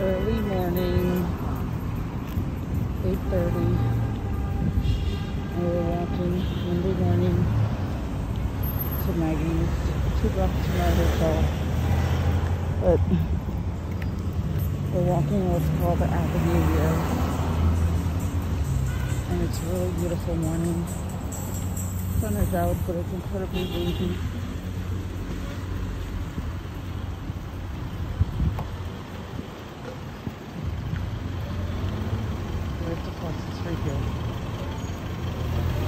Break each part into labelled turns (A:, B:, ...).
A: early morning, 8.30. And we're walking Monday morning to Maggie's, two blocks from our hotel. But we're walking what's called the Avenue here. And it's a really beautiful morning. Sun is out, but it's incredibly windy. We have to cross the street here.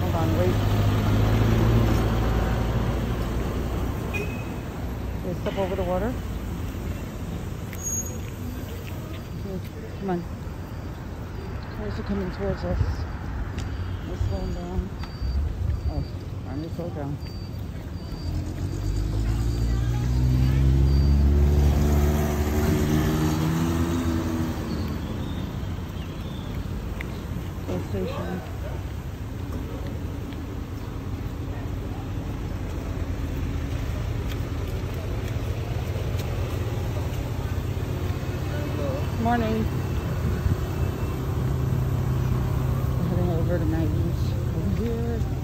A: Hold on, wait. Can we step over the water? Come on. Cars are coming towards us. We're slowing down. Oh, finally slow down. Gas station. Morning. We're heading over to Maggie's over here.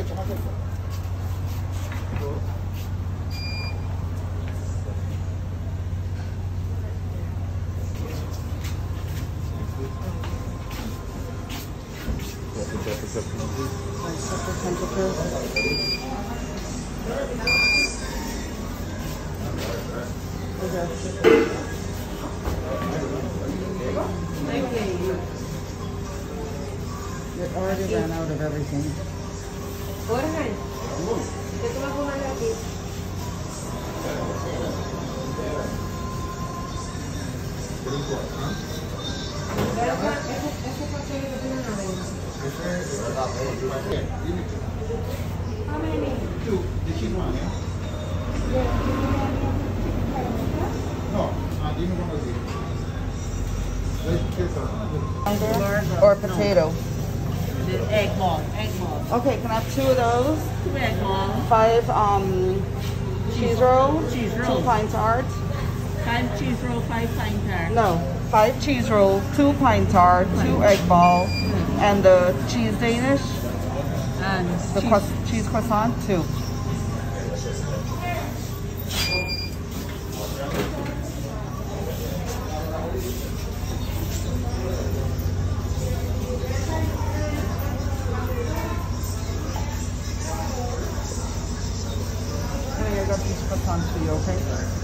A: Supper temperature. You already ran out of everything.
B: Jorge, ¿qué tú vas a comer aquí? Pero, ese, ese pastel que tienen adentro. How many?
C: Two, the cheap one, yeah? No, give me one of these. Let's get some.
A: Or potato.
D: Egg ball, egg ball.
A: Okay, can I have two of those?
D: Two egg balls,
A: Five um, cheese rolls.
D: Cheese
A: Two
D: rolls.
A: pine tart.
D: five cheese roll, five pine tart.
A: No, five cheese roll, two pine tart, two egg ball, and the cheese Danish,
D: And
A: the
D: cheese,
A: cheese croissant, two. Got these croissants for you, okay?